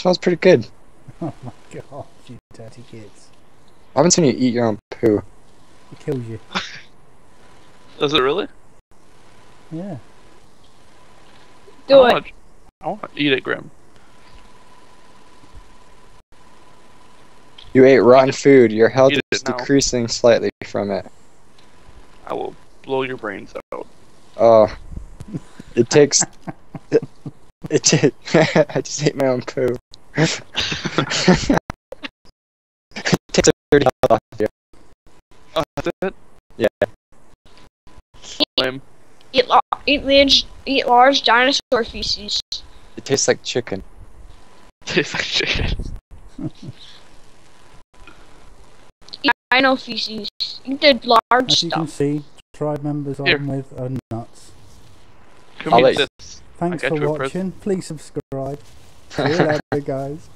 smells pretty good. Oh my god, you dirty kids. I haven't seen you eat your own poo? It kills you. Does it really? Yeah. Do I it. wanna- I want to eat it, Grim. You ate rotten food. Your health Eat it is now. decreasing slightly from it. I will blow your brains out. Oh, it takes. it, it I just ate my own poo. It takes a dirty health off you. Oh, that's it? Yeah. Lame. Eat, la- eat, large, eat large dinosaur feces. It tastes like chicken. Tastes like chicken. Eat dino feces. Eat the large As you can see, tribe members Here. I'm with are nuts. Come I'll eat let- this. Thanks for you a present. watching. Please subscribe. See you guys.